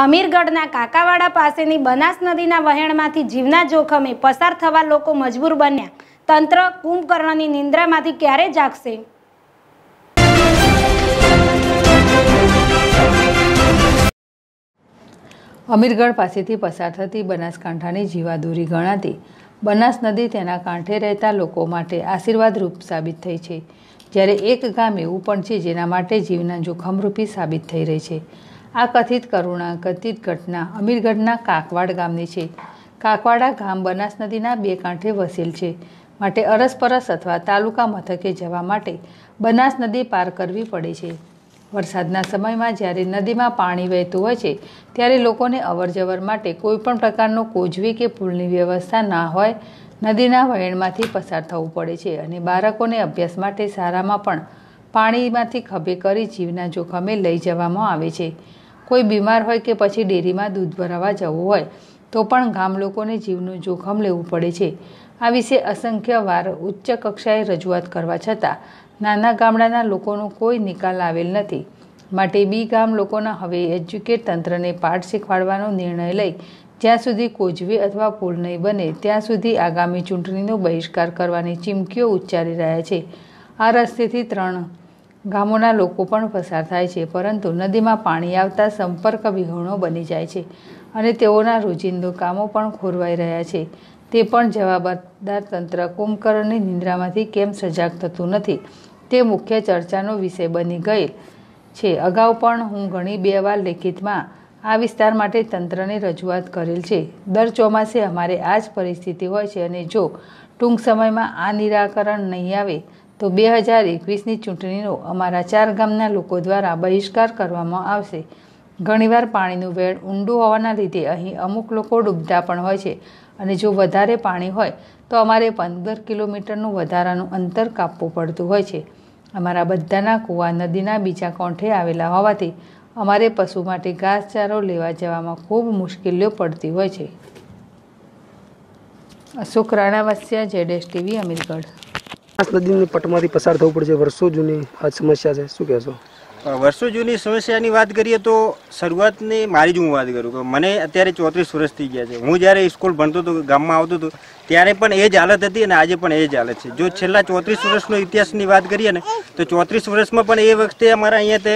અમીરગઢના કાકાવાડા પાસેની બનાસ નદીના વહેણમાંથી જીવના જોખમે પસાર થવા લોકો મજબૂર બન્યા. તંત્ર કુંભકર્ણની નિંદ્રામાંથી ક્યારે જાગશે? અમીરગઢ પાસેથી પસાર થતી બનાસકાંઠાની જીવાદોરી ગણાતી બનાસ નદી તેના કાંઠે રહેતા લોકો માટે આશીર્વાદરૂપ સાબિત થઈ છે. જ્યારે એક ગામ એવું પણ છે જેના માટે જીવના જોખમરૂપી સાબિત થઈ રહી છે. આ કથિત કરુણા, કથિત ઘટના અમીરગઢના કાકવાડ ગામની છે. કાકવાડા ગામ બનાસ નદીના બે કાંઠે વસેલ છે. માટે અરસપરસ અથવા તાલુકા મથકે જવા માટે બનાસ નદી પાર કરવી પડે છે. વરસાદના સમયમાં જ્યારે નદીમાં પાણી વહેતું હોય છે, ત્યારે લોકોને અવરજવર માટે કોઈપણ પ્રકારનો કોજવી કે પુલની વ્યવસ્થા ના હોય, નદીના વહેણમાંથી પસાર થવું પડે છે અને બાળકોને અભ્યાસ માટે સારામાં પણ પાણીમાંથી ખભે કરી જીવના જોખમે લઈ જવામાં આવે છે. કોઈ બીમાર હોય કે પછી ડેરીમાં દૂધ ભરાવા જવું હોય, તો પણ ગામ લોકોને જીવનું જોખમ લેવું પડે છે. આ વિશે અસંખ્ય વાર ઉચ્ચ કક્ષાએ રજૂઆત કરવા છતાં, નાના ગામડાના લોકોનો કોઈ નિકાલ આવેલ નથી. માટે બી ગામ લોકોના હવે એજ્યુકેટ તંત્રને પાઠ શીખવાડવાનો નિર્ણય લઈ, જ્યાં સુધી કોજવી અથવા પુલ નહીં બને, ત્યાં સુધી આગામી ચૂંટણીનો બહિષ્કાર કરવાની ચીમકીઓ ઉચ્ચારી રહ્યા છે. આ રસ્તેથી ત્રણ ગામોના લોકો પણ પસાર થાય છે, પરંતુ નદીમાં પાણી આવતા સંપર્ક વિહોણો બની જાય છે અને તેઓના રોજિંદો કામો પણ ખોરવાઈ રહ્યા છે. તે પણ જવાબદાર તંત્ર કુંભકર્ણની નિંદ્રામાંથી કેમ સજાગ થતું નથી તે મુખ્ય ચર્ચાનો વિષય બની ગયેલ છે. અગાઉ પણ હું ઘણી બે વાર લેખિતમાં આ વિસ્તાર માટે તંત્રને રજૂઆત કરેલ છે. દર ચોમાસે અમારે આ જ પરિસ્થિતિ હોય છે અને જો ટૂંક સમયમાં આ નિરાકરણ નહીં આવે તો બે હજાર એકવીસની ચૂંટણીનો અમારા ચાર ગામના લોકો દ્વારા બહિષ્કાર કરવામાં આવશે. ઘણીવાર પાણીનું વેળ ઊંડું હોવાના લીધે અહીં અમુક લોકો ડૂબતા પણ હોય છે અને જો વધારે પાણી હોય, તો અમારે પંદર કિલોમીટરનું વધારાનું અંતર કાપવું પડતું હોય છે. અમારા બધાના કૂવા નદીના બીજા કોંઠે આવેલા હોવાથી અમારે પશુ માટે ઘાસચારો લેવા જવામાં ખૂબ મુશ્કેલીઓ પડતી હોય છે. અશોક રાણાવાસિયા જેડેશ ટીવી, અમીરગઢ. બનાસ નદીની પટમાંથી પસાર થવું પડશે વર્ષો જૂની આ સમસ્યા છે. શું કહેશો? વર્ષો જૂની સમસ્યાની વાત કરીએ તો શરૂઆતની મારી જ હું વાત કરું કે મને અત્યારે ચોત્રીસ વર્ષ થઈ ગયા છે. હું જ્યારે સ્કૂલ ભણતો હતો, ગામમાં આવતો હતો, ત્યારે પણ એ જ હાલત હતી અને આજે પણ એ જ હાલત છે. જો છેલ્લા ચોત્રીસ વર્ષનો ઇતિહાસની વાત કરીએ ને, તો ચોત્રીસ વર્ષમાં પણ એ વખતે અમારા અહીંયા તે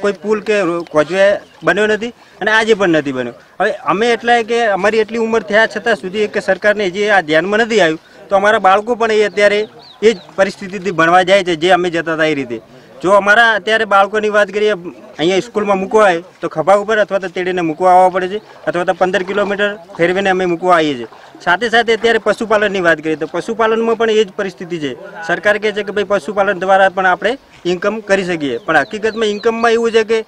કોઈ પુલ કે કોજવે બન્યો નથી અને આજે પણ નથી બન્યો. હવે અમે એટલા કે અમારી એટલી ઉંમર થયા છતાં સુધી કે સરકારને જે આ ધ્યાનમાં નથી આવ્યું તો અમારા બાળકો પણ એ અત્યારે એ જ પરિસ્થિતિથી ભણવા જાય છે, જે અમે જતા હતા એ રીતે. જો અમારા અત્યારે બાળકોની વાત કરીએ, અહીંયા સ્કૂલમાં મૂકવા હોય, તો ખભા ઉપર અથવા તો તેડીને મૂકવા આવવા પડે છે, અથવા તો પંદર કિલોમીટર ફેરવીને અમે મૂકવા આવીએ છીએ. સાથે સાથે અત્યારે પશુપાલનની વાત કરીએ, તો પશુપાલનમાં પણ એ જ પરિસ્થિતિ છે. સરકાર કહે છે કે ભાઈ, પશુપાલન દ્વારા પણ આપણે ઇન્કમ કરી શકીએ. પણ હકીકતમાં ઇન્કમમાં એવું છે કે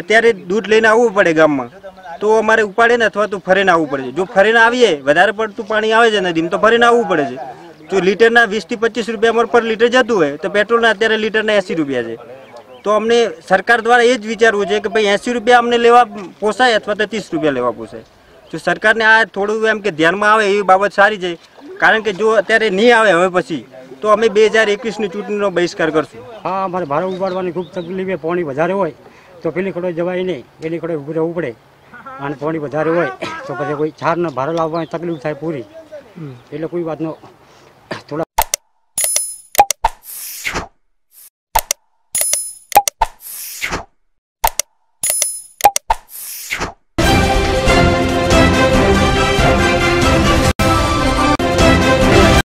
અત્યારે દૂધ લઈને આવવું પડે ગામમાં. તો અમારે ઉપાડે ને અથવા તો ફરીને આવવું પડે છે. જો ફરીને આવીએ, વધારે પડતું પાણી આવે છે નદીમાં, તો ફરીને આવવું પડે છે. જો લીટરના વીસથી પચીસ રૂપિયા અમારે પર લીટર જતું હોય, તો પેટ્રોલના અત્યારે લીટરના એંસી રૂપિયા છે. તો અમને સરકાર દ્વારા એ જ વિચારવું છે કે ભાઈ એંસી રૂપિયા અમને લેવા પોસાય અથવા તો ત્રીસ રૂપિયા લેવા પોસાય. જો સરકારને આ થોડું એમ કે ધ્યાનમાં આવે એવી બાબત સારી છે, કારણ કે જો અત્યારે નહીં આવે હવે પછી, તો અમે બે હજાર એકવીસની ચૂંટણીનો બહિષ્કાર કરશું. હા, અમારે ભાડે ઉપાડવાની ખૂબ તકલીફ પાણી વધારે હોય, તો પેલી કડો જવાય નહીં, પેલી કડો ઉભું રહેવું પડે. અને પાણી વધારે હોય તો પછી કોઈ છારને ભારે લાવવાની તકલીફ થાય પૂરી. એટલે કોઈ વાતનો